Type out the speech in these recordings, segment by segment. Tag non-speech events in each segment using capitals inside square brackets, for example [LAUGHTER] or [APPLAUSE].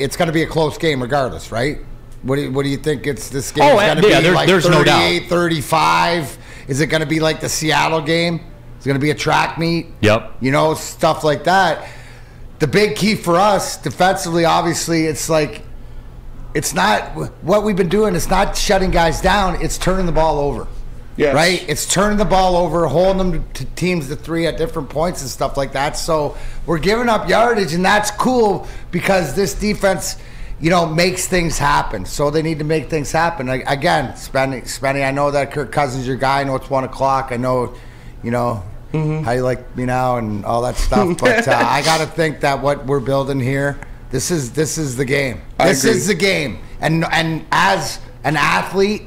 it's going to be a close game regardless, right? What do you, what do you think? It's this game Oh, is going to yeah, be like there's no doubt. 35? Is it going to be like the Seattle game? Is it going to be a track meet? Yep. You know, stuff like that. The big key for us defensively, obviously, it's like it's not what we've been doing. It's not shutting guys down. It's turning the ball over. Yes. Right? It's turning the ball over, holding them to teams to three at different points and stuff like that. So we're giving up yardage, and that's cool because this defense, you know, makes things happen. So they need to make things happen. Like, again, Spenny, Spenny, I know that Kirk Cousins your guy. I know it's one o'clock. I know, you know, how you like me now and all that stuff. [LAUGHS] But uh, I got to think that what we're building here, this is this is the game. I This agree. is the game. And and as an athlete,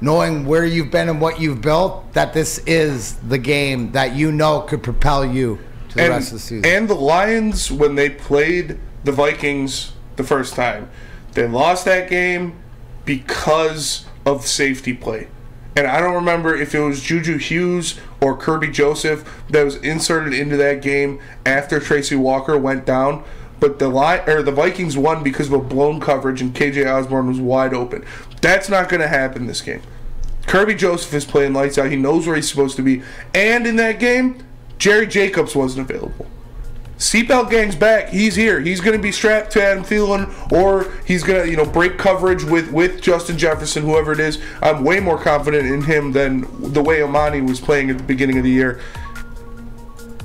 knowing where you've been and what you've built, that this is the game that you know could propel you to the and, rest of the season. and the Lions, when they played the Vikings the first time, they lost that game because of safety play. And I don't remember if it was Juju Hughes or Kerby Joseph that was inserted into that game after Tracy Walker went down. But the li- or the Vikings won because of a blown coverage and KJ Osborn was wide open. That's not going to happen this game. Kerby Joseph is playing lights out. He knows where he's supposed to be. And in that game, Jerry Jacobs wasn't available. Seatbelt gang's back. He's here. He's going to be strapped to Adam Thielen, or he's going to, you know, break coverage with with Justin Jefferson, whoever it is. I'm way more confident in him than the way Amani was playing at the beginning of the year.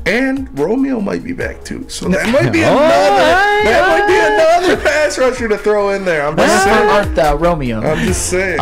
And Romeo might be back too, so that might be [LAUGHS] Oh, another. That might be another pass rusher to throw in there. I'm just saying. with uh, Romeo. I'm just saying.